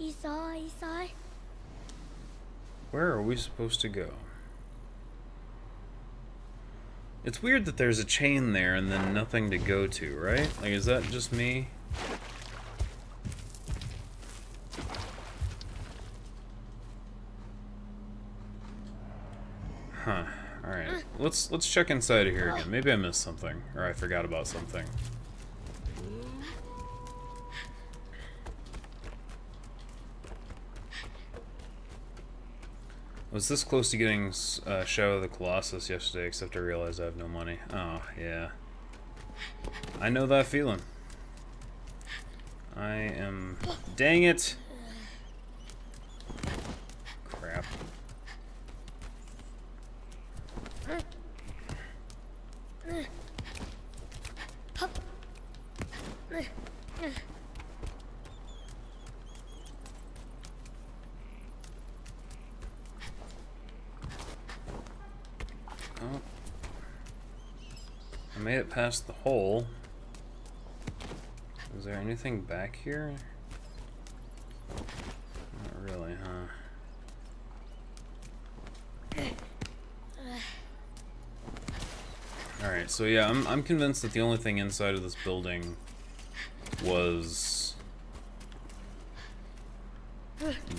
East side, east side. Where are we supposed to go? It's weird that there's a chain there and then nothing to go to, right? Like, is that just me? Huh. Alright. Let's let's check inside of here oh. again. Maybe I missed something. Or I forgot about something. I was this close to getting uh, Shadow of the Colossus yesterday, except I realized I have no money. Oh, yeah. I know that feeling. I am... Dang it! Crap. Oh. I made it past the hole. Is there anything back here? Not really, huh? Alright, so yeah, I'm, I'm convinced that the only thing inside of this building was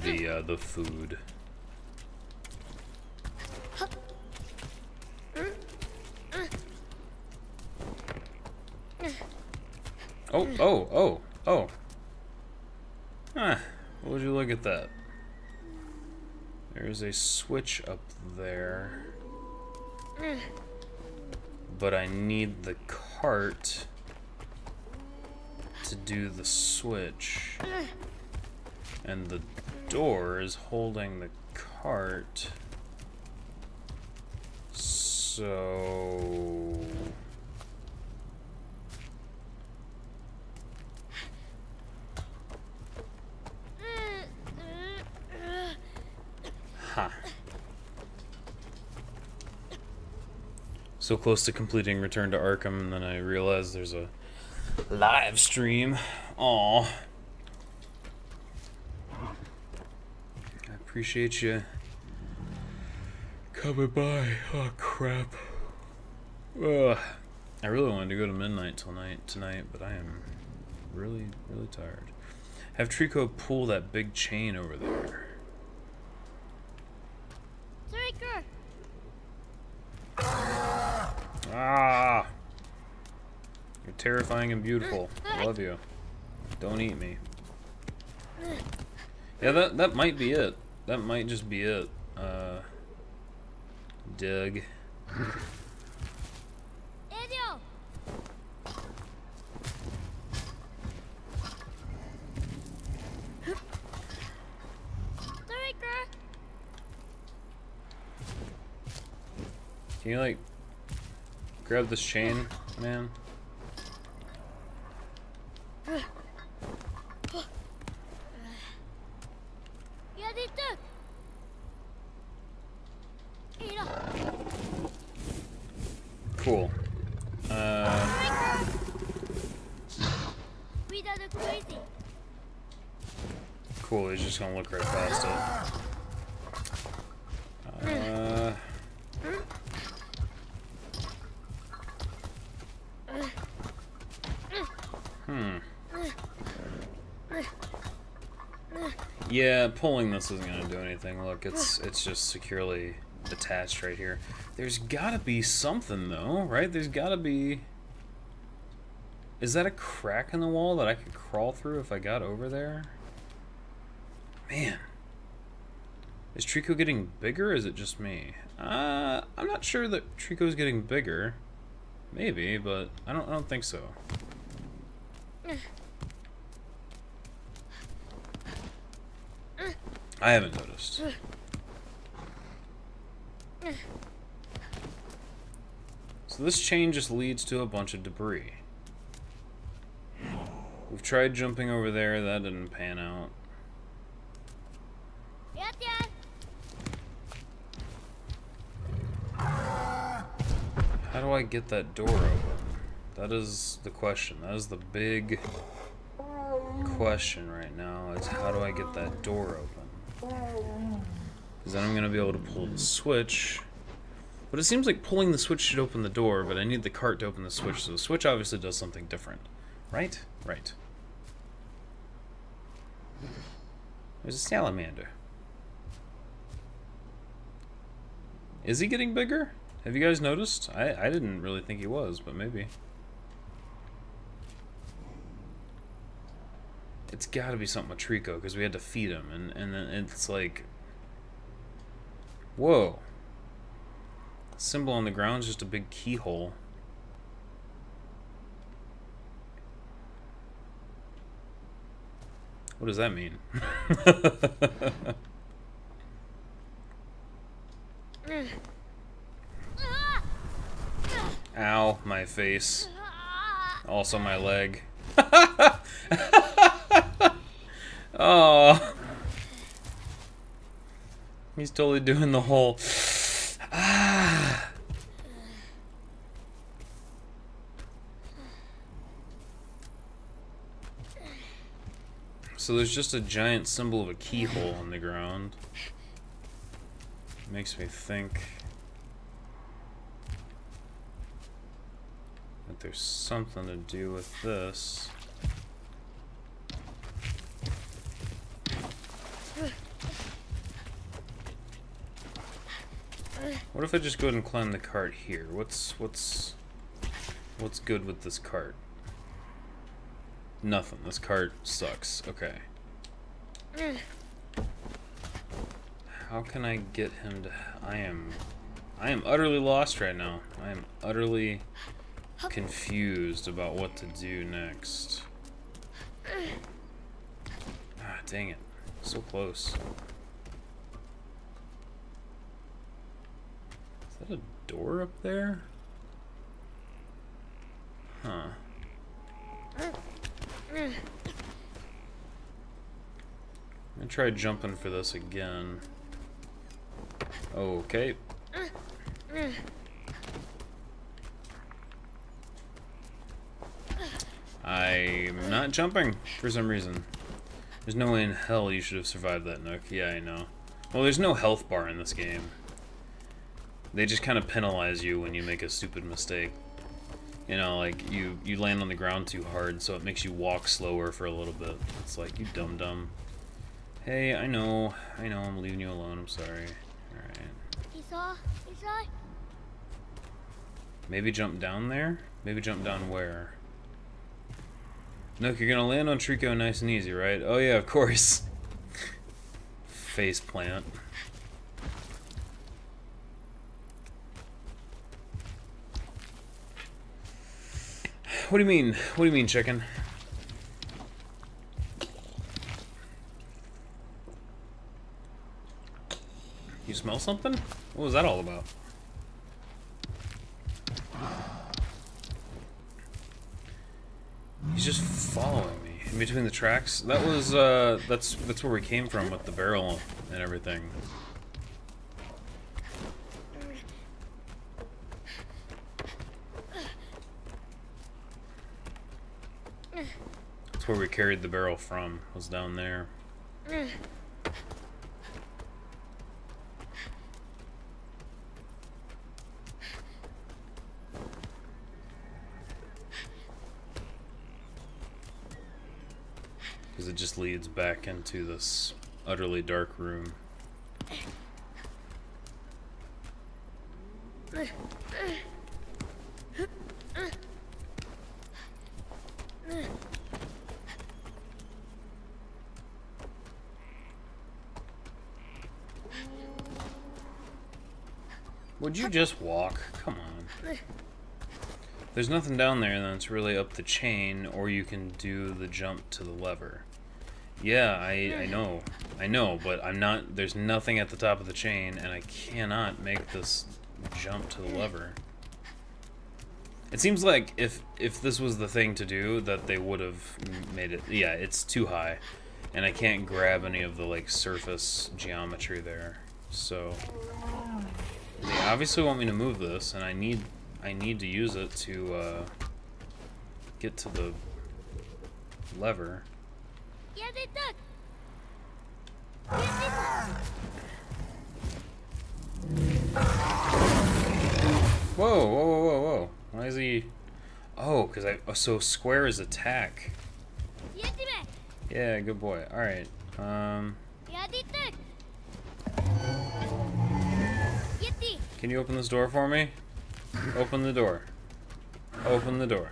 the, uh, the food. Oh, oh, oh, oh. Huh. Would you look at that? There's a switch up there. But I need the cart to do the switch. And the door is holding the cart. So... Huh. So close to completing Return to Arkham, and then I realized there's a live stream. Aw. I appreciate you coming by. Oh, crap. Ugh. I really wanted to go to midnight tonight, tonight, but I am really, really tired. Have Trico pull that big chain over there. Ah! You're terrifying and beautiful. I love you. Don't eat me. Yeah, that that might be it. That might just be it. Uh! Striker! Can you like grab this chain, man? Cool. Uh, cool. He's just gonna look right past it. Uh, hmm. Yeah, pulling this isn't gonna do anything. Look, it's it's just securely attached right here. There's gotta be something though, right? There's gotta be. Is that a crack in the wall that I could crawl through if I got over there? Man. Is Trico getting bigger is it just me? Uh, I'm not sure that Trico's getting bigger. Maybe, but I don't I don't think so. I haven't noticed. So this chain just leads to a bunch of debris. We've tried jumping over there, that didn't pan out. How do I get that door open? That is the question. That is the big question right now is how do I get that door open? Because then I'm going to be able to pull the switch. But it seems like pulling the switch should open the door, but I need the cart to open the switch, so the switch obviously does something different. Right? Right. There's a salamander. Is he getting bigger? Have you guys noticed? I, I didn't really think he was, but maybe. It's gotta be something with Trico, because we had to feed him, and, and then it's like... Whoa. Symbol on the ground is just a big keyhole. What does that mean? Ow, my face. Also my leg. oh. He's totally doing the whole ah. So there's just a giant symbol of a keyhole on the ground. Makes me think that there's something to do with this. What if I just go ahead and climb the cart here? What's what's what's good with this cart? Nothing. This cart sucks. Okay. How can I get him to... I am... I am utterly lost right now. I am utterly confused about what to do next. Ah, dang it. So close. Is that a door up there? Huh. I'm gonna try jumping for this again. Okay. I'm not jumping for some reason. There's no way in hell you should have survived that nook. Yeah, I know. Well, there's no health bar in this game. They just kind of penalize you when you make a stupid mistake. You know, like, you, you land on the ground too hard, so it makes you walk slower for a little bit. It's like, you dumb-dumb. Hey, I know. I know, I'm leaving you alone. I'm sorry. Alright. Maybe jump down there? Maybe jump down where? Nook, you're gonna land on Trico nice and easy, right? Oh yeah, of course. Face plant. What do you mean? What do you mean, chicken? You smell something? What was that all about? He's just following me in between the tracks. That was uh that's that's where we came from with the barrel and everything. That's where we carried the barrel from, was down there. Because it just leads back into this utterly dark room. Would you just walk? Come on. There's nothing down there that's really up the chain, or you can do the jump to the lever. Yeah, I, I know. I know, but I'm not... There's nothing at the top of the chain, and I cannot make this jump to the lever. It seems like if if this was the thing to do, that they would have made it... Yeah, it's too high. And I can't grab any of the, like, surface geometry there. So... They obviously want me to move this, and I need I need to use it to uh, get to the lever. Ja, dit dat. Ja, dit dat. Whoa, whoa, whoa, whoa, whoa. Why is he... Oh, because I... Oh, so square is attack. Ja, dit back. Yeah, good boy. Alright. Um, can you open this door for me? Open the door. Open the door.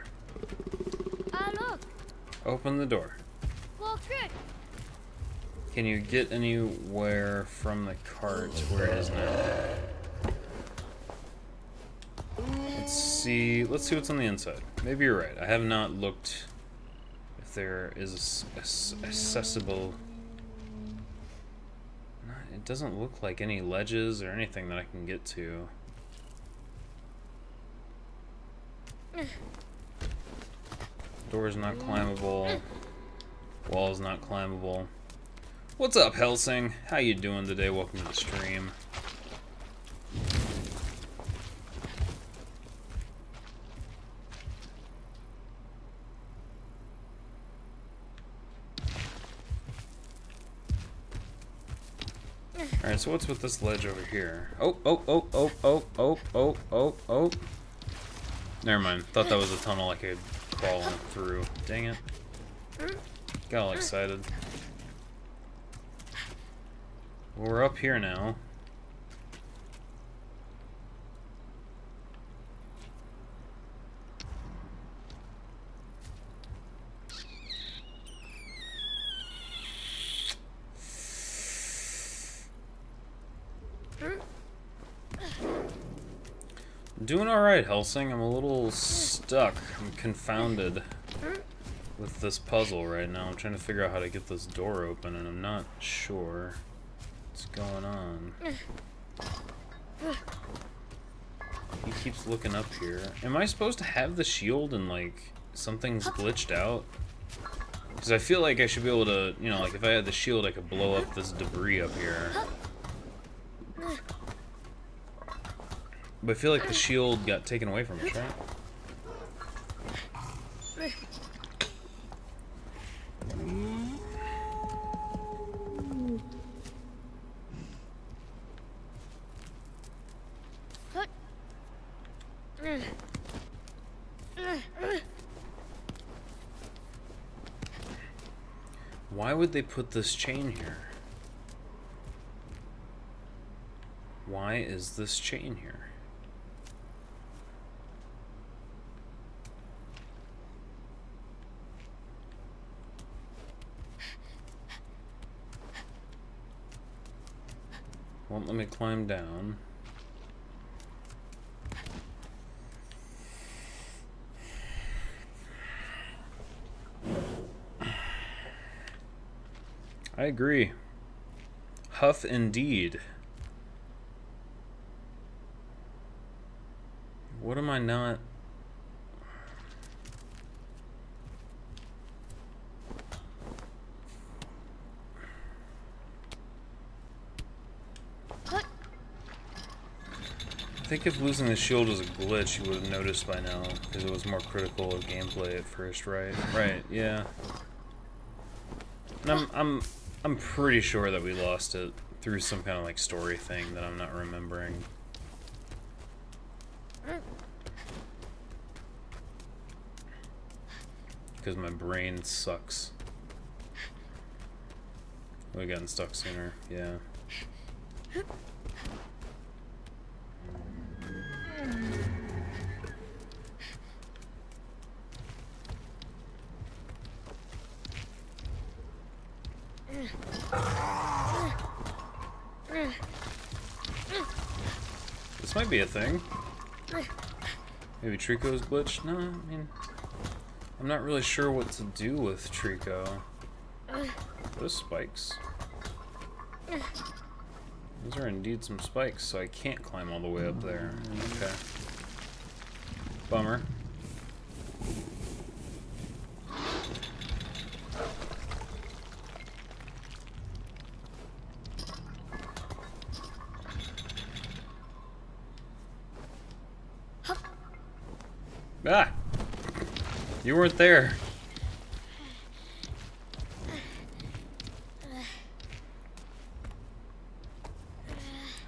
Ah, look. Open the door. Walker. Can you get anywhere from the cart where it is now? Let's see. Let's see what's on the inside. Maybe you're right. I have not looked if there is ac- accessible. Doesn't look like any ledges or anything that I can get to. Door's not climbable. Wall's not climbable. What's up, Helsing? How you doing today? Welcome to the stream. Alright, so what's with this ledge over here? Oh, oh, oh, oh, oh, oh, oh, oh, oh. Never mind. Thought that was a tunnel I could crawl through. Dang it. Got all excited. We're up here now. Doing alright, Helsing. I'm a little stuck. I'm confounded with this puzzle right now. I'm trying to figure out how to get this door open, and I'm not sure what's going on. He keeps looking up here. Am I supposed to have the shield and, like, something's glitched out? Because I feel like I should be able to, you know, like, if I had the shield, I could blow up this debris up here. But I feel like the shield got taken away from us, right? Why would they put this chain here? Why is this chain here? Let me climb down. I agree. Huff indeed. What am I not? Think if losing the shield was a glitch, you would have noticed by now, because it was more critical of gameplay at first, right? Right, yeah. And I'm, I'm, I'm pretty sure that we lost it through some kind of like story thing that I'm not remembering. Because my brain sucks. We gotten stuck sooner, yeah. Thing. Maybe Trico's glitched? No, I mean, I'm not really sure what to do with Trico. Those spikes. Those are indeed some spikes, so I can't climb all the way up there. Okay. Bummer. weren't there.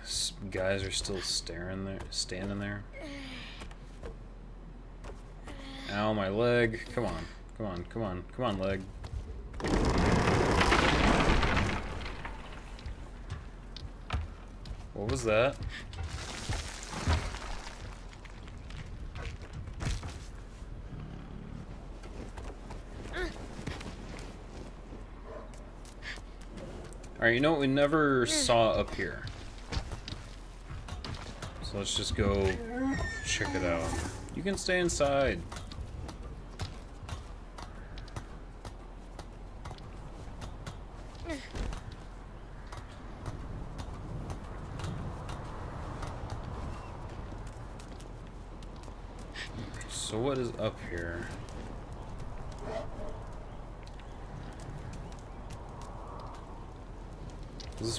S guys are still staring there, standing there. Ow, my leg. Come on. Come on, come on, come on, leg. What was that? Alright, you know what we never hmm. saw up here? So let's just go check it out. You can stay inside. So what is up here?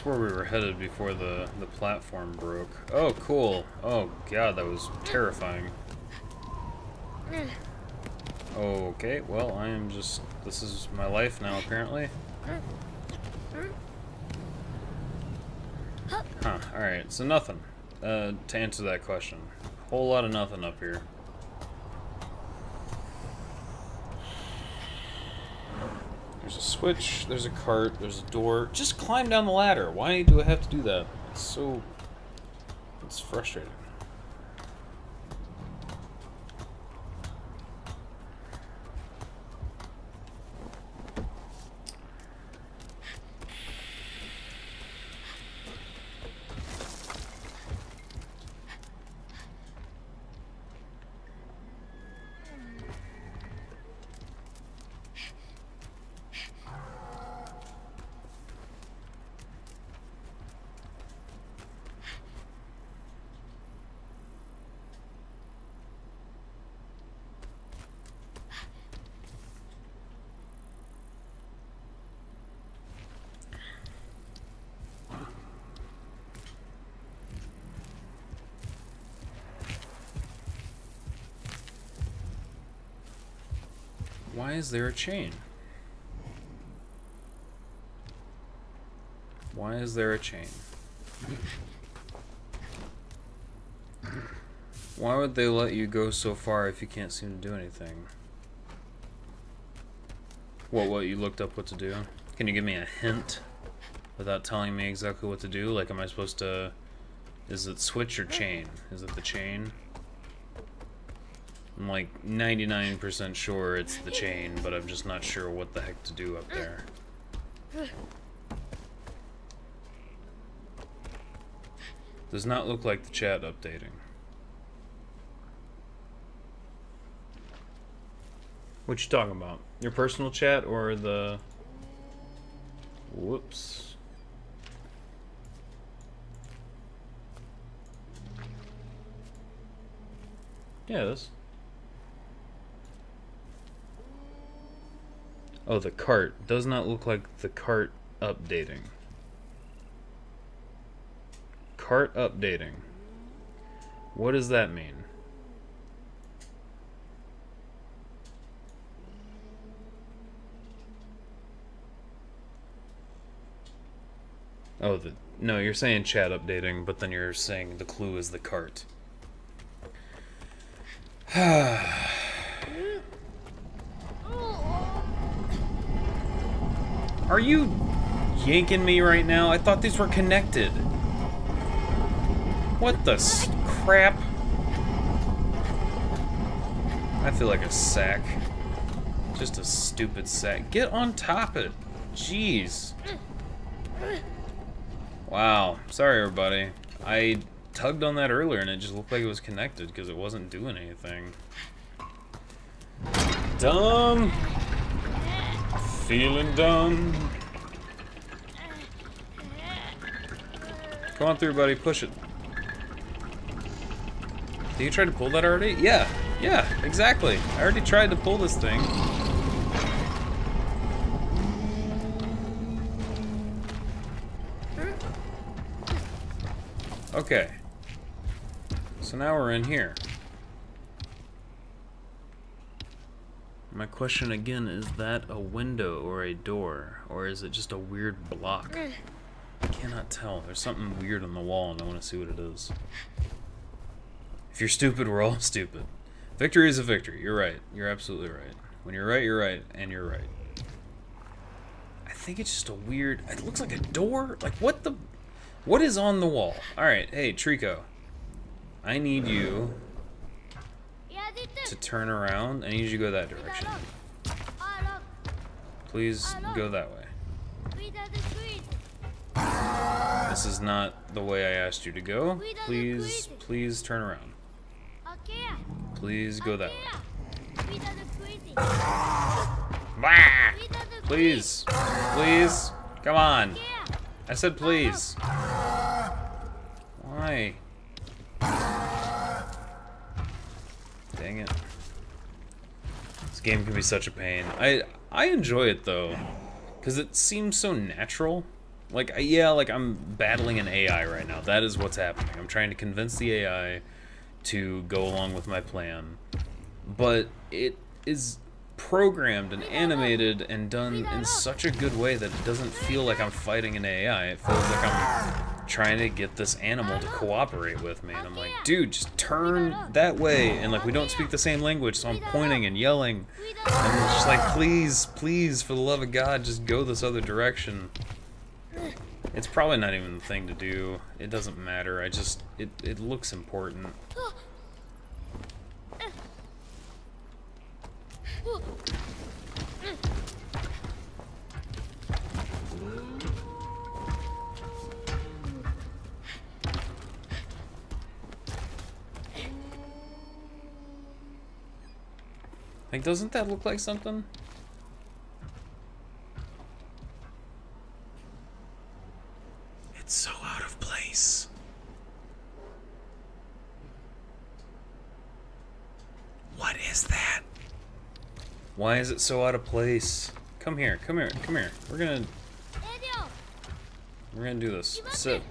Where we were headed before the, the platform broke. Oh, cool. Oh, God, that was terrifying. Okay, well, I am just... This is my life now, apparently. Huh, alright, so nothing. Uh, to answer that question. Whole lot of nothing up here. There's a switch, there's a cart, there's a door. Just climb down the ladder. Why do I have to do that? It's so... It's frustrating. Why is there a chain? Why is there a chain? Why would they let you go so far if you can't seem to do anything? What, what, you looked up what to do? Can you give me a hint without telling me exactly what to do? Like, am I supposed to... Is it switch or chain? Is it the chain? I'm like 99% sure it's the chain, but I'm just not sure what the heck to do up there. Does not look like the chat updating. What you talking about? Your personal chat or the... Whoops. Yeah, this. Oh, the cart. Does not look like the cart updating. Cart updating. What does that mean? Oh, the no, you're saying chat updating, but then you're saying the clue is the cart. Are you yanking me right now? I thought these were connected. What the crap? I feel like a sack. Just a stupid sack. Get on top of it. Jeez. Wow. Sorry, everybody. I tugged on that earlier and it just looked like it was connected because it wasn't doing anything. Dumb. Feeling dumb. Come on through, buddy. Push it. Did you try to pull that already? Yeah. Yeah, exactly. I already tried to pull this thing. Okay. So now we're in here. Question again, is that a window or a door? Or is it just a weird block? Eh. I cannot tell. There's something weird on the wall, and I want to see what it is. If you're stupid, we're all stupid. Victory is a victory. You're right. You're absolutely right. When you're right, you're right, and you're right. I think it's just a weird... It looks like a door? Like, what the... What is on the wall? Alright, hey, Trico. I need you to turn around. I need you to go that direction. Please go that way. This is not the way I asked you to go. Please, please turn around. Please go that way. Bah! Please, please, come on. I said please. Why? Game can be such a pain. I I enjoy it though, because it seems so natural. Like, yeah, like I'm battling an AI right now. That is what's happening. I'm trying to convince the AI to go along with my plan. But it is programmed and animated and done in such a good way that it doesn't feel like I'm fighting an AI. It feels like I'm trying to get this animal to cooperate with me. And I'm like, dude, just turn that way. And like, we don't speak the same language, so I'm pointing and yelling. And it's just like, please, please, for the love of God, just go this other direction. It's probably not even the thing to do. It doesn't matter. I just, it, it looks important. Like, doesn't that look like something? It's so out of place. What is that? Why is it so out of place? Come here, come here, come here. We're gonna... We're gonna do this. Sit.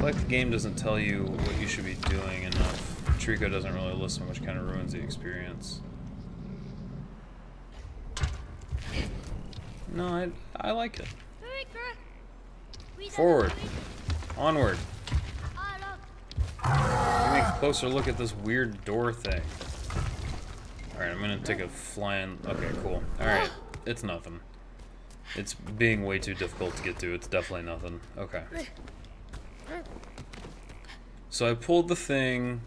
Like the game doesn't tell you what you should be doing enough. Trico doesn't really listen, which kind of ruins the experience. No, I, I like it. Forward. Onward. Give me a closer look at this weird door thing. Alright, I'm gonna take a flying... Okay, cool. Alright, it's nothing. It's being way too difficult to get to. It's definitely nothing. Okay. So I pulled the thing.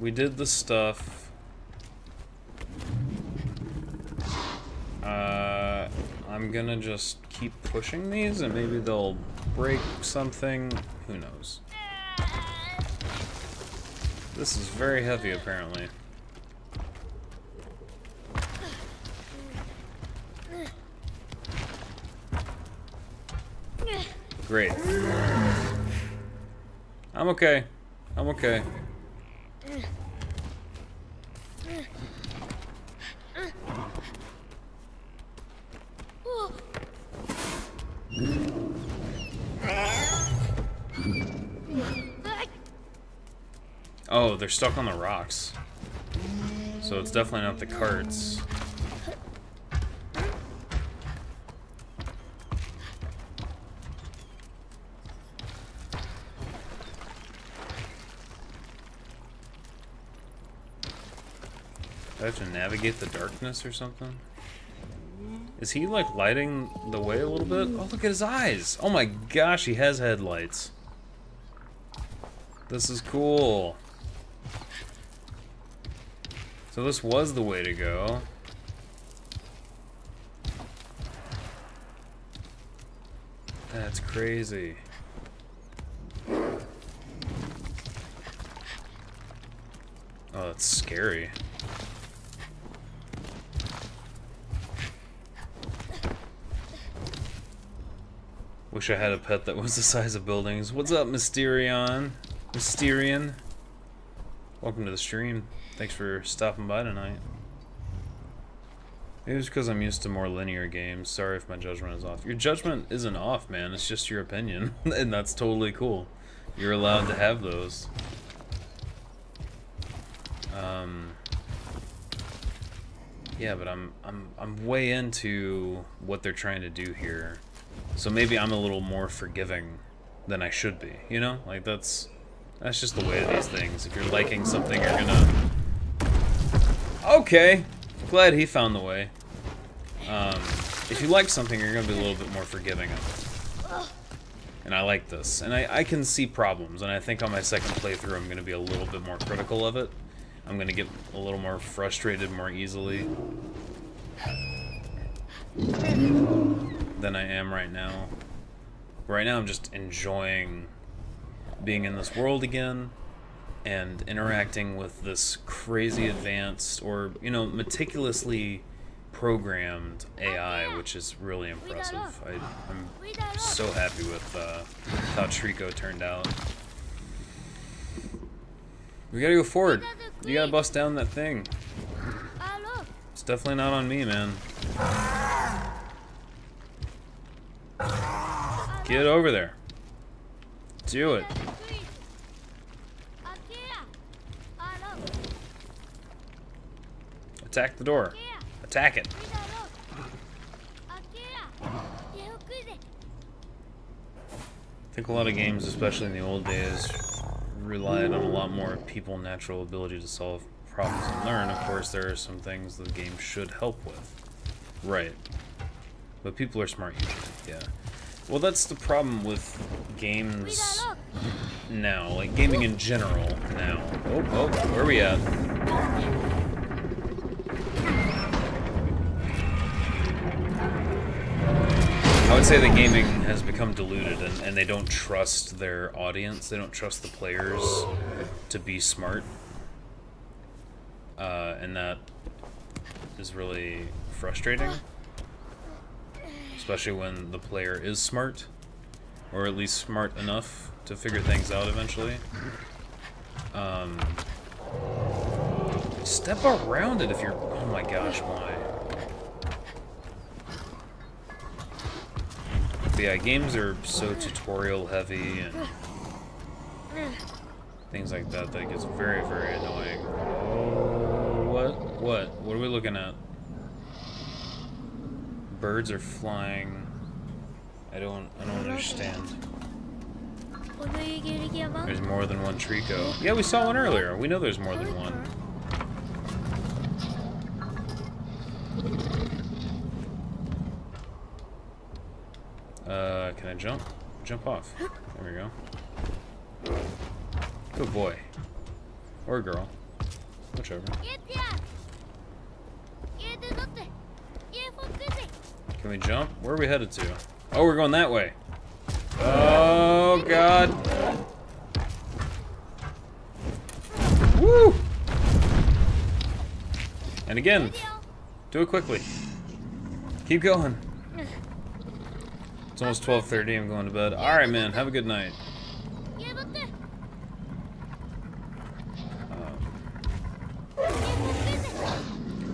We did the stuff. Uh, I'm gonna just keep pushing these and maybe they'll break something. Who knows? This is very heavy, apparently. Great. I'm okay. I'm okay. Oh, they're stuck on the rocks. So it's definitely not the carts. Do I have to navigate the darkness or something? Is he like lighting the way a little bit? Oh, look at his eyes. Oh my gosh, he has headlights. This is cool. So this was the way to go. That's crazy. Oh, that's scary. Wish I had a pet that was the size of buildings. What's up, Mysterion? Mysterion? Welcome to the stream. Thanks for stopping by tonight. Maybe it's because I'm used to more linear games. Sorry if my judgment is off. Your judgment isn't off, man. It's just your opinion. and that's totally cool. You're allowed to have those. Um, Yeah, but I'm I'm I'm way into what they're trying to do here. So maybe I'm a little more forgiving than I should be, you know? Like that's that's just the way of these things. If you're liking something, you're gonna Okay. Glad he found the way. Um, if you like something, you're gonna be a little bit more forgiving of it. And I like this. And I, I can see problems, and I think on my second playthrough I'm gonna be a little bit more critical of it. I'm gonna get a little more frustrated more easily than I am right now. Right now I'm just enjoying being in this world again and interacting with this crazy advanced or, you know, meticulously programmed AI, which is really impressive. I, I'm so happy with uh, how Trico turned out. We gotta go forward. You gotta bust down that thing. It's definitely not on me, man. Get over there. Do it. Attack the door. Attack it. I think a lot of games, especially in the old days, relied on a lot more people natural ability to solve problems and learn. Of course, there are some things the game should help with. Right. But people are smart usually, yeah. Well, that's the problem with games now, like gaming in general now. Oh, oh, where are we at? I would say that gaming has become diluted and, and they don't trust their audience, they don't trust the players to be smart. Uh, and that is really frustrating. Especially when the player is smart, or at least smart enough to figure things out eventually. Um, step around it if you're... Oh my gosh, why? But yeah, games are so tutorial heavy and things like that that gets very, very annoying. Oh, what? What? What are we looking at? Birds are flying. I don't. I don't understand. There's more than one Trico. Yeah, we saw one earlier. We know there's more than one. Uh, can I jump? Jump off. There we go. Good boy. Or girl. Whichever. Can we jump? Where are we headed to? Oh, we're going that way. Oh, God. Woo! And again, do it quickly. Keep going. It's almost 12.30, I'm going to bed. Alright, man, have a good night.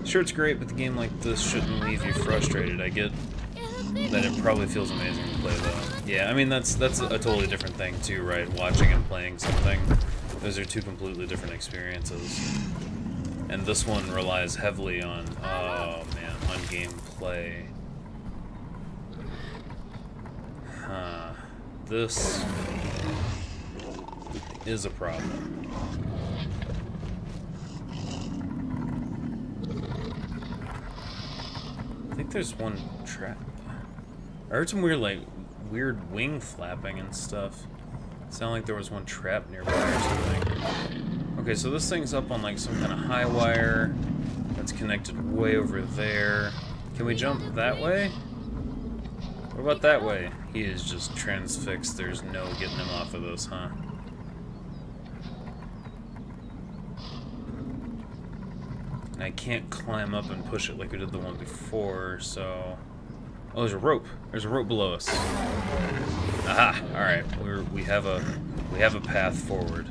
Sure, it's great, but the game like this shouldn't leave you frustrated. I get that it probably feels amazing to play, though. Yeah, I mean, that's that's a totally different thing, too, right? Watching and playing something. Those are two completely different experiences. And this one relies heavily on, oh man, on gameplay. Huh. This is a problem. Think there's one trap. I heard some weird, like, weird wing flapping and stuff. It sounded like there was one trap nearby or something. Okay, so this thing's up on, like, some kind of high wire that's connected way over there. Can we jump that way? What about that way? He is just transfixed. There's no getting him off of this, huh? And I can't climb up and push it like we did the one before, so... Oh, there's a rope. There's a rope below us. Aha! Alright, we're we have a we have a path forward.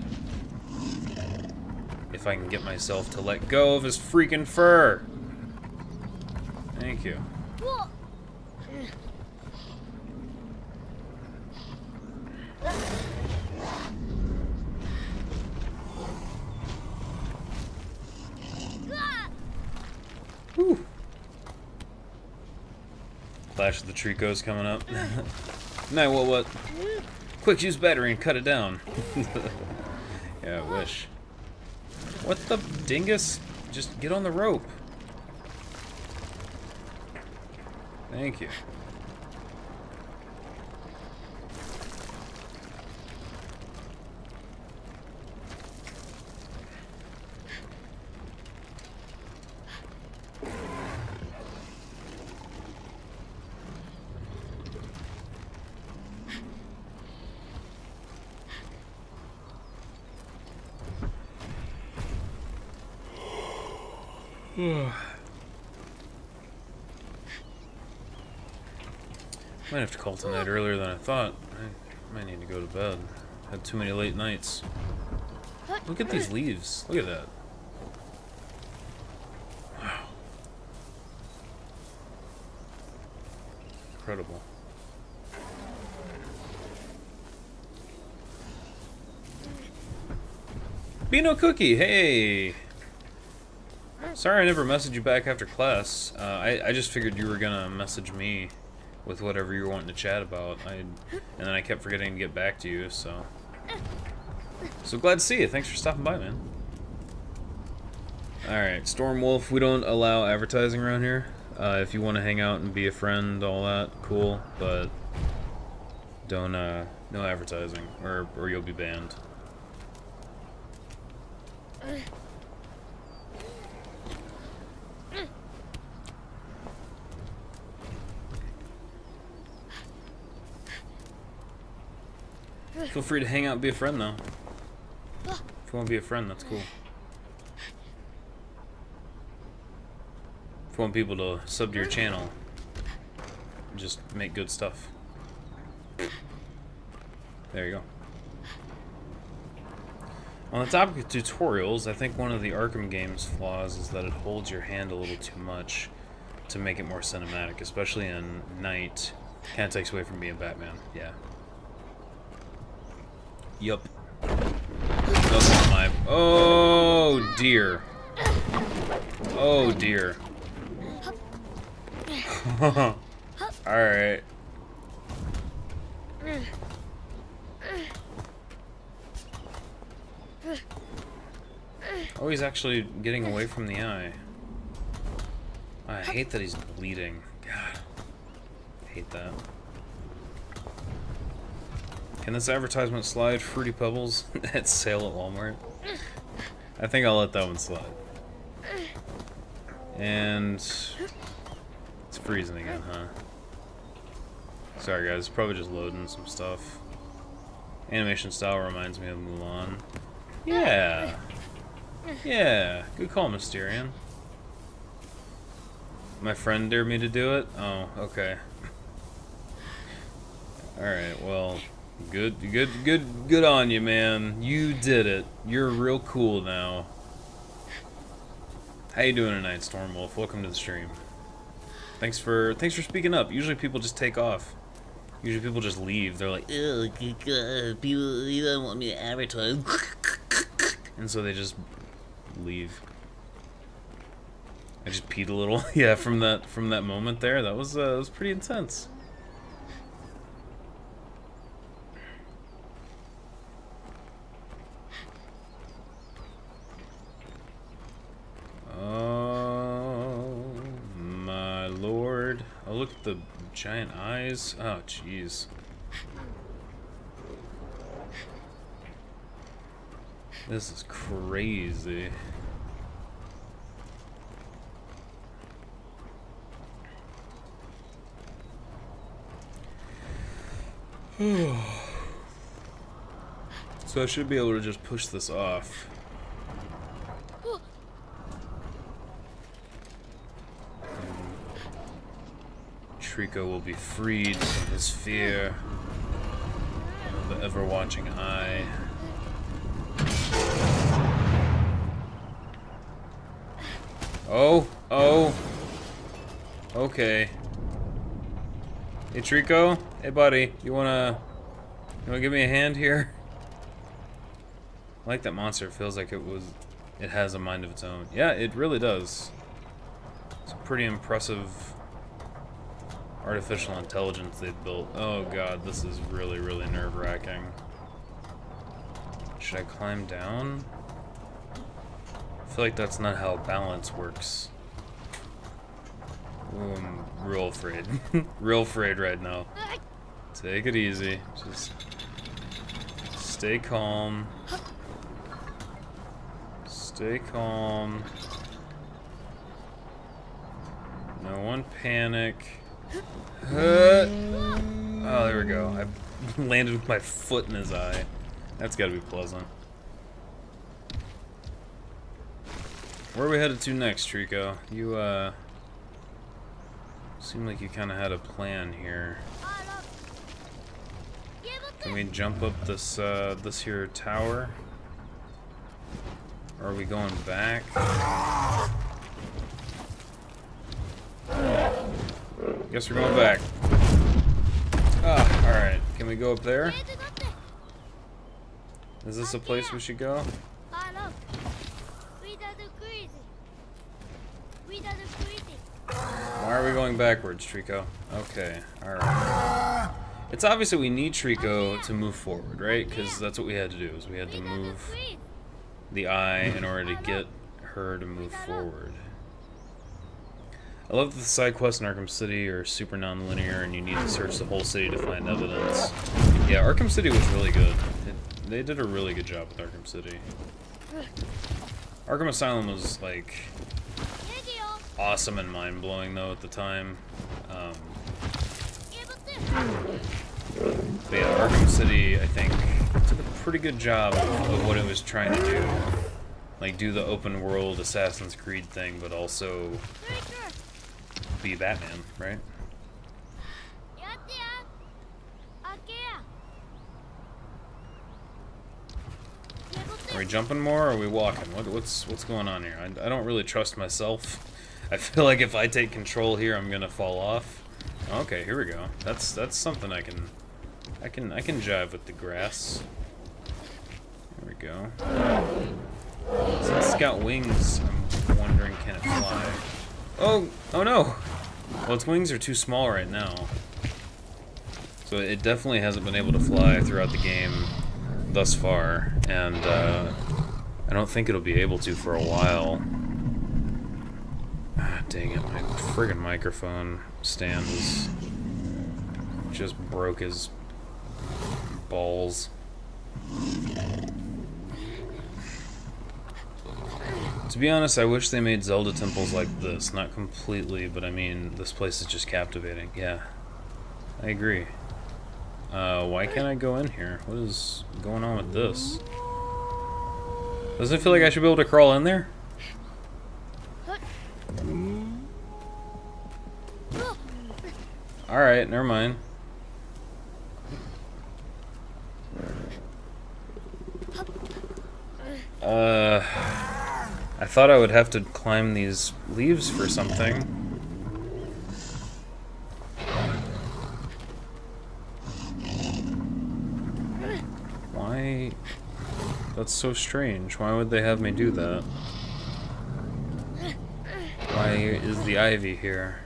If I can get myself to let go of his freaking fur. Thank you. Whew. Clash of the Tricos coming up. Man, what, what? Quick, use battery and cut it down. yeah, I wish. What the dingus? Just get on the rope. Thank you. Might tonight earlier than I thought. I might need to go to bed. Had too many late nights. Look at these leaves. Look at that. Wow. Incredible. Beano Cookie, hey! Sorry I never messaged you back after class. Uh, I, I just figured you were gonna message me with whatever you were wanting to chat about. I and then I kept forgetting to get back to you, so. So glad to see you. Thanks for stopping by, man. Alright, Storm Wolf, we don't allow advertising around here. Uh, if you want to hang out and be a friend, all that, cool, but don't, uh, no advertising, or, or you'll be banned. Feel free to hang out and be a friend, though. If you want to be a friend, that's cool. If you want people to sub to your channel, just make good stuff. There you go. On the topic of tutorials, I think one of the Arkham game's flaws is that it holds your hand a little too much to make it more cinematic, especially in night. Kind of takes away from being Batman, yeah. Yup. Those my... Oh, dear. Oh, dear. Alright. Oh, he's actually getting away from the eye. I hate that he's bleeding. God. I hate that. Can this advertisement slide Fruity Pebbles at sale at Walmart? I think I'll let that one slide. And it's freezing again, huh? Sorry guys, probably just loading some stuff. Animation style reminds me of Mulan. Yeah. Yeah. Good call, Mysterian. My friend dared me to do it? Oh, okay. Alright, well, Good, good, good, good on you, man. You did it. You're real cool now. How you doing tonight, Stormwolf? Welcome to the stream. Thanks for thanks for speaking up. Usually people just take off. Usually people just leave. They're like, "Oh, people, you don't want me to advertise," and so they just leave. I just peed a little, yeah, from that from that moment there. That was uh, that was pretty intense. Oh, my lord. Oh, look at the giant eyes. Oh, jeez. This is crazy. so I should be able to just push this off. Trico will be freed from his fear of the ever-watching eye. Oh, oh. Okay. Hey Trico, hey buddy, you wanna you wanna give me a hand here? I like that monster. It feels like it was it has a mind of its own. Yeah, it really does. So pretty impressive artificial intelligence they've built. Oh god, this is really, really nerve-wracking. Should I climb down? I feel like that's not how balance works. Ooh, I'm real afraid. real afraid right now. Take it easy. Just stay calm. Stay calm. No one panic. Uh, oh, there we go. I landed with my foot in his eye. That's gotta be pleasant. Where are we headed to next, Trico? You, uh... Seem like you kind of had a plan here. Can we jump up this, uh, this here tower? Or are we going back? Guess we're going back. Ah, alright. Can we go up there? Is this a place we should go? Why are we going backwards, Trico? Okay, alright. It's obvious that we need Trico to move forward, right? Because that's what we had to do, is we had to move the eye in order to get her to move forward. I love that the side quests in Arkham City are super non-linear and you need to search the whole city to find evidence. Yeah, Arkham City was really good. It, they did a really good job with Arkham City. Arkham Asylum was, like, awesome and mind-blowing, though, at the time. Um, but yeah, Arkham City, I think, did a pretty good job of what it was trying to do. Like, do the open world Assassin's Creed thing, but also be Batman, right? Are we jumping more or are we walking? What, what's what's going on here? I, I don't really trust myself. I feel like if I take control here, I'm gonna fall off. Okay, here we go. That's that's something I can I can I can jive with the grass. There we go. Since it's got wings, I'm wondering can it fly? Oh, oh no! Well, its wings are too small right now. So it definitely hasn't been able to fly throughout the game thus far, and uh, I don't think it'll be able to for a while. Ah, dang it, my friggin' microphone stand is just broke his balls. To be honest, I wish they made Zelda temples like this. Not completely, but I mean, this place is just captivating. Yeah, I agree. Uh, why can't I go in here? What is going on with this? Doesn't it feel like I should be able to crawl in there? Alright, never mind. Uh... I thought I would have to climb these leaves for something. Why? That's so strange. Why would they have me do that? Why is the ivy here?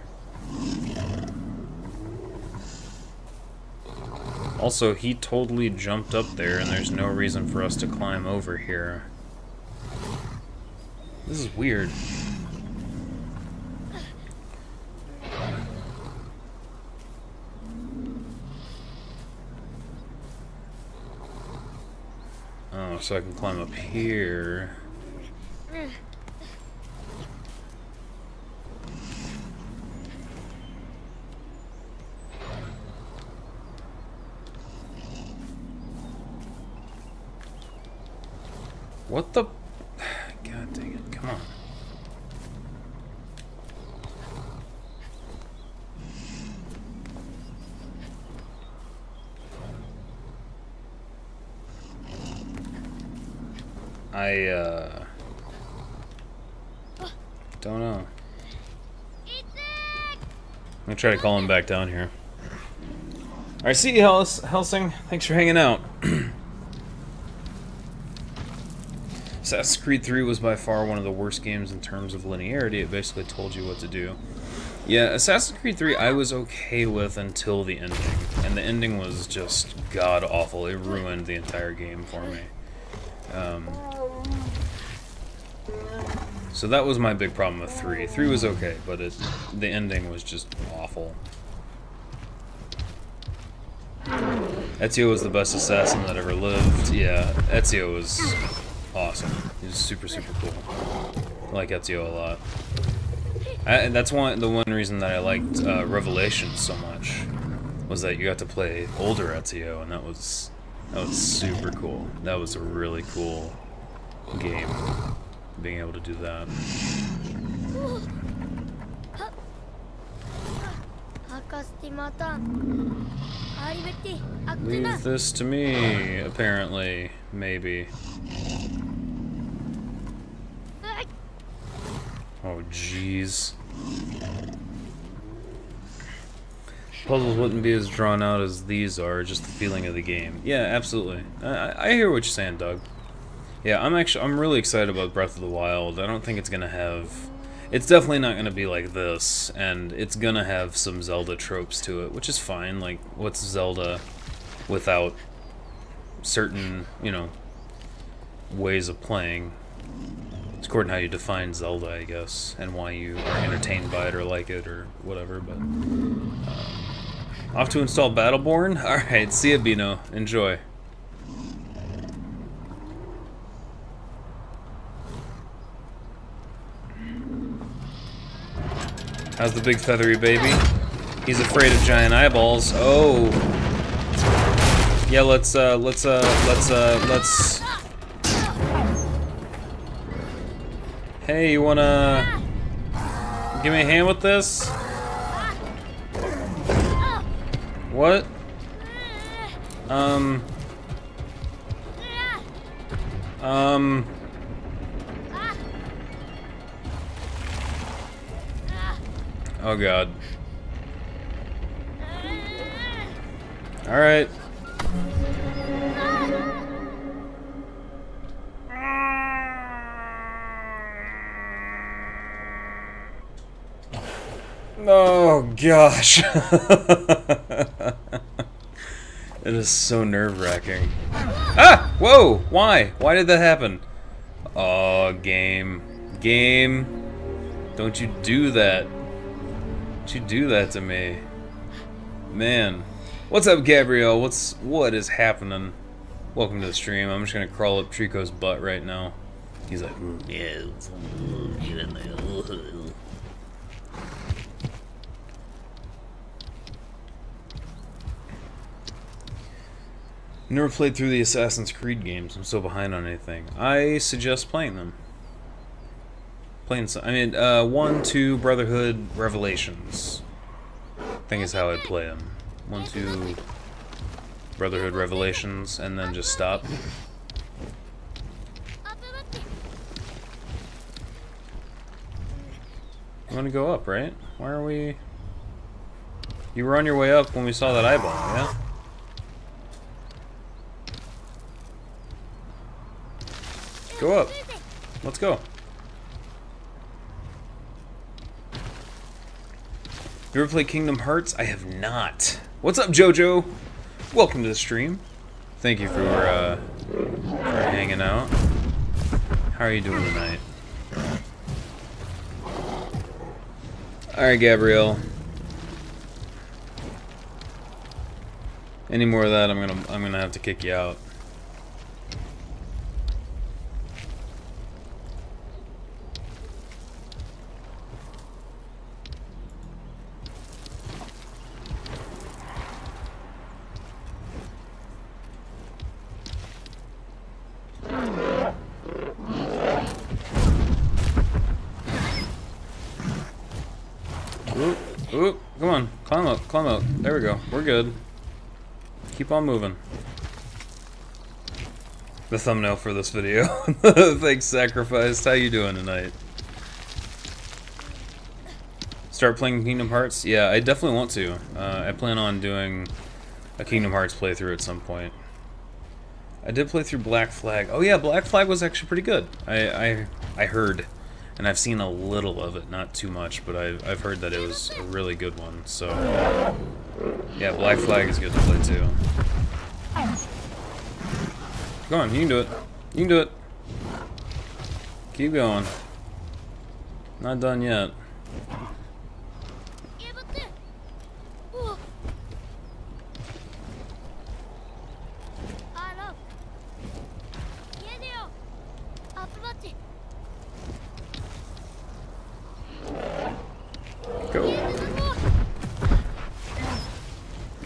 Also, he totally jumped up there and there's no reason for us to climb over here. This is weird. Oh, so I can climb up here. What the I, uh... Don't know. I'm gonna try to call him back down here. Alright, see you, Hels Helsing. Thanks for hanging out. Assassin's Creed 3 was by far one of the worst games in terms of linearity. It basically told you what to do. Yeah, Assassin's Creed 3 I was okay with until the ending. And the ending was just god awful. It ruined the entire game for me. Um, so that was my big problem with 3. 3 was okay, but it, the ending was just awful. Ezio was the best assassin that ever lived. Yeah, Ezio was awesome. He was super, super cool. I like Ezio a lot. I, and that's one the one reason that I liked uh, Revelations so much was that you got to play older Ezio, and that was that was super cool. That was a really cool game, being able to do that. Leave this to me, apparently. Maybe. Oh, jeez. Puzzles wouldn't be as drawn out as these are, just the feeling of the game. Yeah, absolutely. I, I hear what you're saying, Doug. Yeah, I'm actually I'm really excited about Breath of the Wild. I don't think it's gonna have it's definitely not gonna be like this, and it's gonna have some Zelda tropes to it, which is fine. Like, what's Zelda without certain, you know, ways of playing? It's according to how you define Zelda, I guess, and why you are entertained by it or like it or whatever. But um, off to install Battleborn. All right, see ya, Bino. Enjoy. How's the big feathery baby? He's afraid of giant eyeballs. Oh. Yeah, let's uh let's uh let's uh let's Hey, you wanna give me a hand with this? What? Um Um Oh god. Alright. Oh gosh. it is so nerve-wracking. Ah! Whoa! Why? Why did that happen? Oh, game. Game. Don't you do that. You do that to me. Man. What's up, Gabrielle? What's what is happening? Welcome to the stream. I'm just gonna crawl up Trico's butt right now. He's like, mm, yeah, get in there. Never played through the Assassin's Creed games. I'm so behind on anything. I suggest playing them. Playing some. I mean, uh, one, two, Brotherhood, Revelations. I think is how I'd play them. One, two, Brotherhood, Revelations, and then just stop. You want to go up, right? Why are we... You were on your way up when we saw that eyeball, yeah? Go up. Let's go. You ever play Kingdom Hearts? I have not. What's up, Jojo? Welcome to the stream. Thank you for, uh, for hanging out. How are you doing tonight? Alright, Gabrielle. Any more of that, I'm gonna I'm gonna have to kick you out. Oop, come on. Climb up, climb up. There we go. We're good. Keep on moving. The thumbnail for this video. Thanks, Sacrificed. How you doing tonight? Start playing Kingdom Hearts? Yeah, I definitely want to. Uh, I plan on doing a Kingdom Hearts playthrough at some point. I did play through Black Flag. Oh yeah, Black Flag was actually pretty good. I I, I heard, and I've seen a little of it, not too much, but I've I've heard that it was a really good one. So yeah, Black Flag is good to play too. Go on, you can do it. You can do it. Keep going. Not done yet.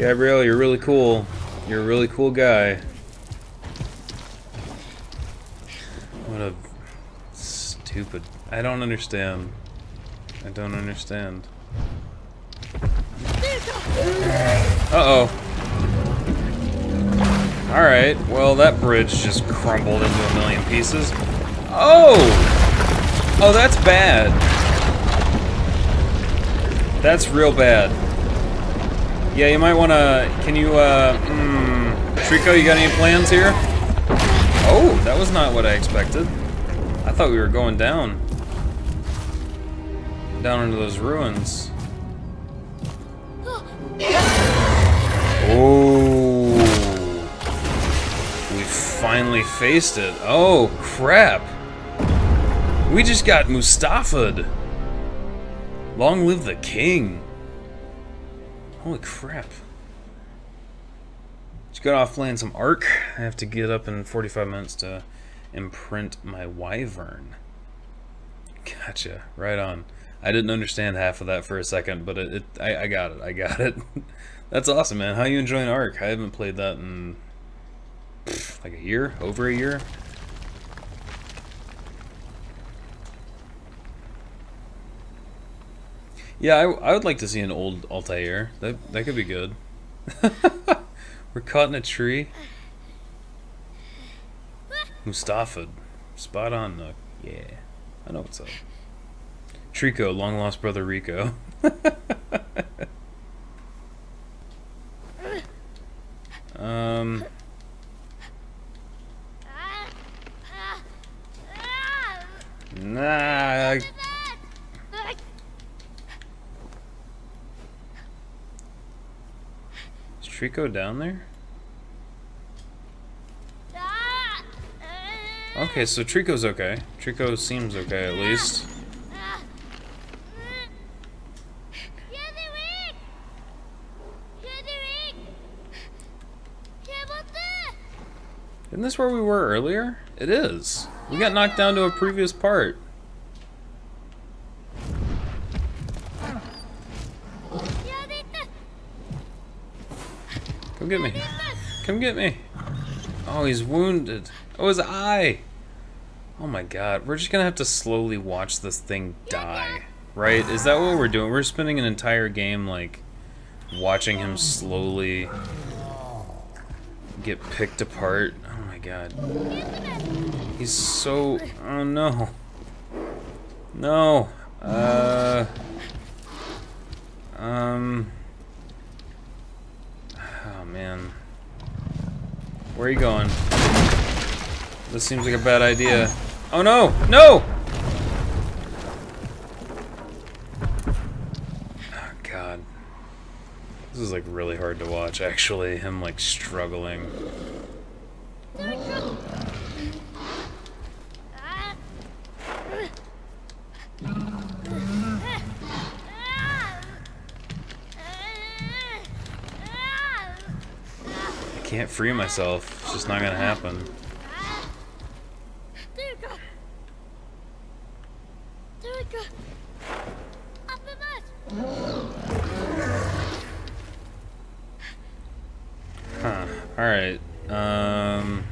Gabrielle, you're really cool. You're a really cool guy. What a stupid. I don't understand. I don't understand. Uh oh. Alright, well, that bridge just crumbled into a million pieces. Oh! Oh, that's bad. That's real bad. Yeah, you might want to. Can you, uh. Mm, Trico, you got any plans here? Oh, that was not what I expected. I thought we were going down. Down into those ruins. Oh. We finally faced it. Oh, crap. We just got Mustafa'd. Long live the king. Holy crap. Just got off playing some Ark. I have to get up in 45 minutes to imprint my Wyvern. Gotcha. Right on. I didn't understand half of that for a second, but it, it I, I got it. I got it. That's awesome, man. How you enjoying Ark? I haven't played that in pff, like a year, over a year. Yeah, I, I would like to see an old Altair. That that could be good. We're caught in a tree. Mustafa, spot on, Nook. Yeah, I know what's up. Trico, long lost brother Rico. um. Nah, Trico down there? Okay, so Trico's okay. Trico seems okay at least. Isn't this where we were earlier? It is. We got knocked down to a previous part. Come get me. Come get me. Oh, he's wounded. Oh, his eye. Oh my god. We're just gonna have to slowly watch this thing die. Right? Is that what we're doing? We're spending an entire game, like, watching him slowly get picked apart. Oh my god. He's so... Oh no. No. Uh... Um... Man. Where are you going? This seems like a bad idea. Oh no! No! Oh god. This is like really hard to watch actually, him like struggling. Can't free myself. It's just not gonna happen. Alright. Um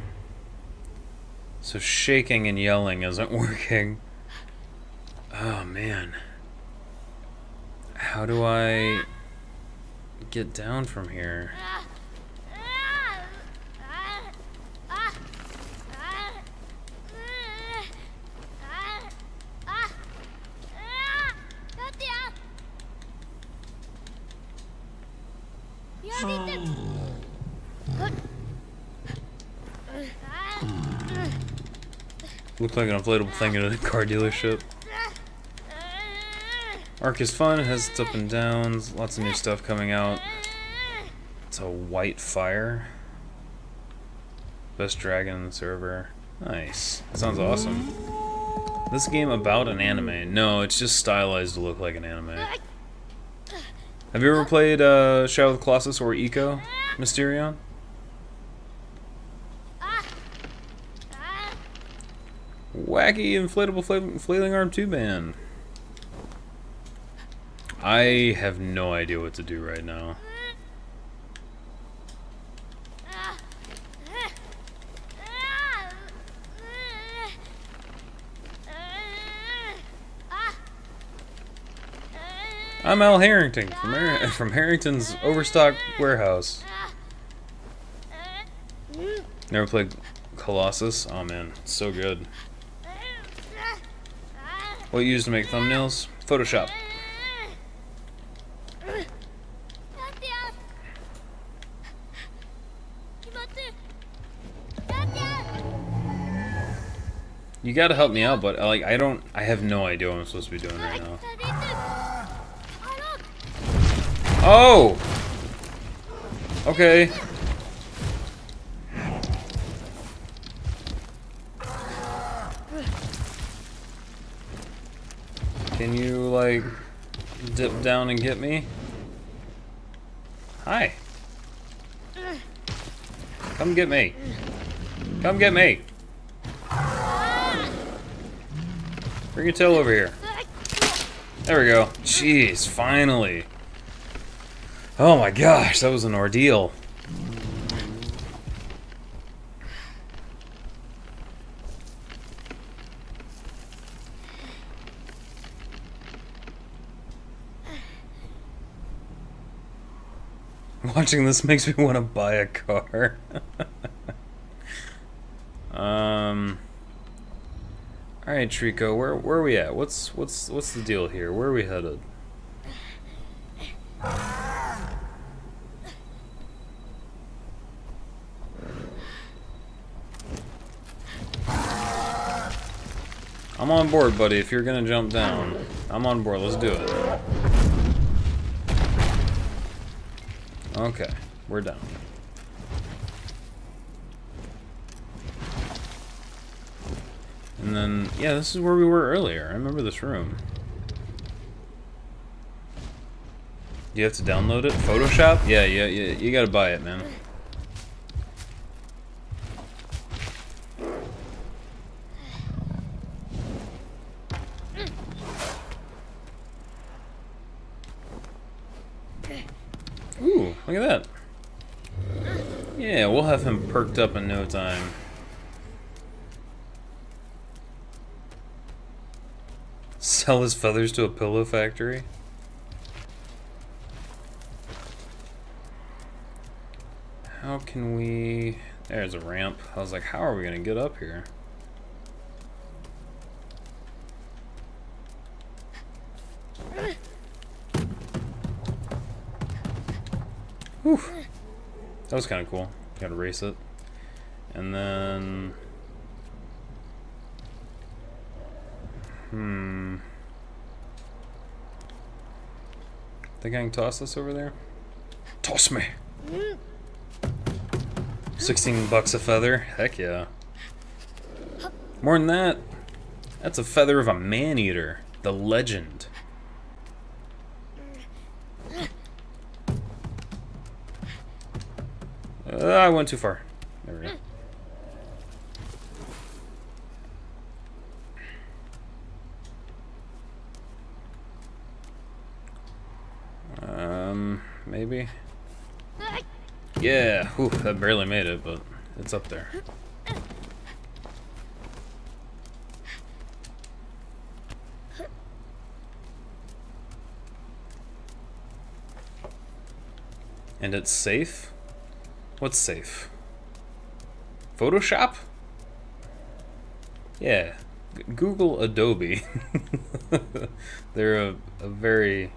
So shaking and yelling isn't working. Oh man. How do I get down from here? Looked like an inflatable thing in a car dealership. Ark is fun, it has its up and downs, lots of new stuff coming out. It's a white fire. Best dragon in the server. Nice. That sounds awesome. This game about an anime. No, it's just stylized to look like an anime. Have you ever played uh, Shadow of the Colossus or Ico Mysterion? Wacky inflatable fla flailing arm 2 man. I have no idea what to do right now. I'm Al Harrington from, from Harrington's Overstock Warehouse. Never played Colossus? Oh man, so good. What you use to make thumbnails? Photoshop. You gotta help me out, but like I don't, I have no idea what I'm supposed to be doing right now. Oh! Okay. Can you, like, dip down and get me? Hi. Come get me. Come get me. Bring your tail over here. There we go. Jeez, finally. Oh my gosh, that was an ordeal. Watching this makes me want to buy a car. um. All right, Trico, where where are we at? What's what's what's the deal here? Where are we headed? I'm on board, buddy. If you're gonna jump down, I'm on board. Let's do it. Okay, we're done. And then, yeah, this is where we were earlier. I remember this room. You have to download it? Photoshop? Yeah, yeah, yeah. You gotta buy it, man. Ooh, look at that. Yeah, we'll have him perked up in no time. Sell his feathers to a pillow factory? How can we... There's a ramp. I was like, how are we going to get up here? Whew. That was kind of cool. Gotta race it. And then... Hmm. Think I can toss this over there? Toss me! 16 bucks a feather? Heck yeah. More than that, that's a feather of a man-eater. The legend. Uh, I went too far. There we go. Um, maybe? Yeah, whew, that barely made it, but it's up there. And it's safe? What's safe? Photoshop? Yeah. G Google Adobe. They're a, a very,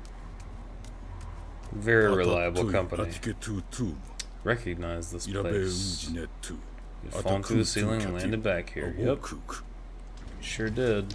very reliable company. Recognize this place. You've fallen through the ceiling and landed back here. Yep. Sure did.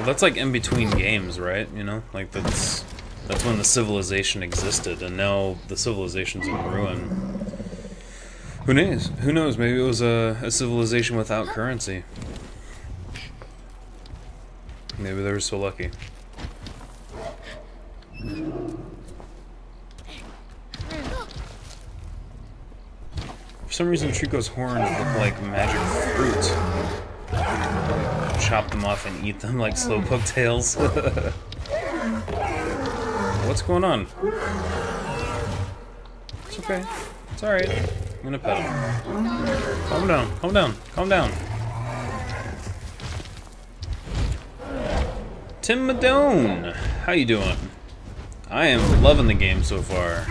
Well, that's like in between games, right? You know, like that's that's when the civilization existed, and now the civilization's in ruin. Who knows? Who knows? Maybe it was a, a civilization without currency. Maybe they were so lucky. For some reason, Trico's horns look like magic fruit. Chop them off and eat them like slowpoke tails. What's going on? It's okay. It's alright. I'm gonna pet him. Calm down. Calm down. Calm down. Tim Madone! How you doing? I am loving the game so far.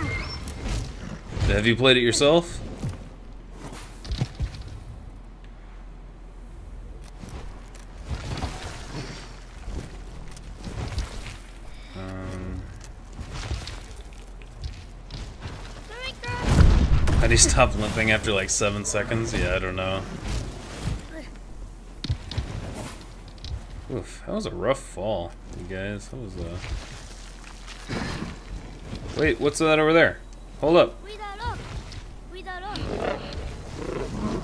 Have you played it yourself? Stop limping after like seven seconds? Yeah, I don't know. Oof, that was a rough fall, you guys. That was a. Wait, what's that over there? Hold up.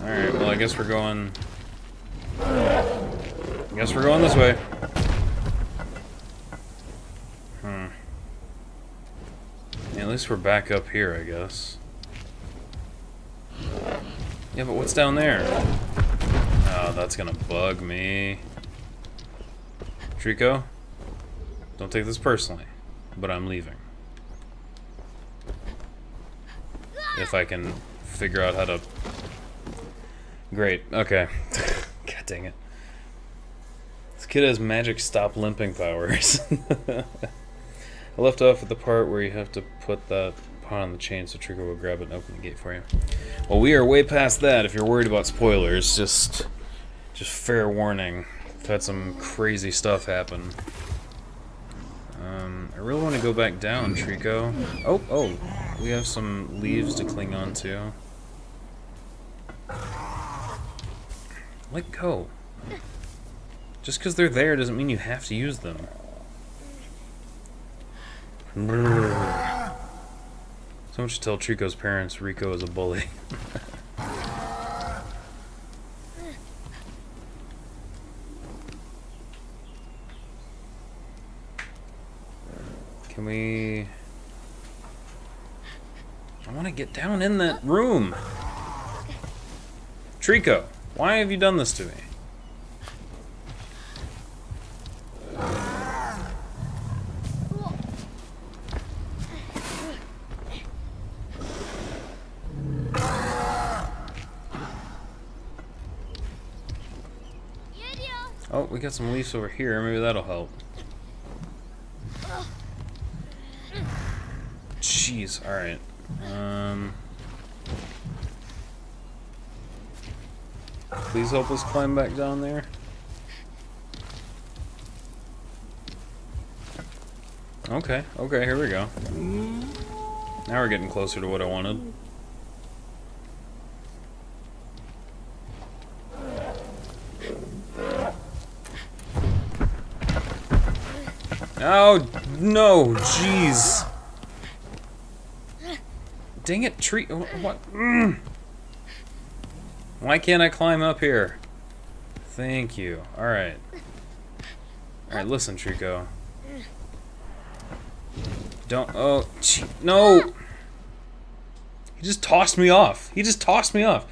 Alright, well, I guess we're going. I guess we're going this way. Hmm. Yeah, at least we're back up here, I guess. Yeah, but what's down there? Oh, that's gonna bug me. Trico, don't take this personally, but I'm leaving. If I can figure out how to... Great, okay. God dang it. This kid has magic stop limping powers. I left off at the part where you have to put that on the chain so Trico will grab it and open the gate for you. Well, we are way past that if you're worried about spoilers. Just, just fair warning. I've had some crazy stuff happen. Um, I really want to go back down, Trico. Oh, oh, we have some leaves to cling on to. Let go. Just because they're there doesn't mean you have to use them. Someone should tell Trico's parents Rico is a bully. Can we... I want to get down in that room. Trico, why have you done this to me? Got some leaves over here. Maybe that'll help. Jeez, alright. Um, please help us climb back down there. Okay, okay, here we go. Now we're getting closer to what I wanted. Oh, no, jeez. Dang it, tree. What? Mm. Why can't I climb up here? Thank you. Alright. Alright, listen, Trico. Don't. Oh, gee, no! He just tossed me off. He just tossed me off.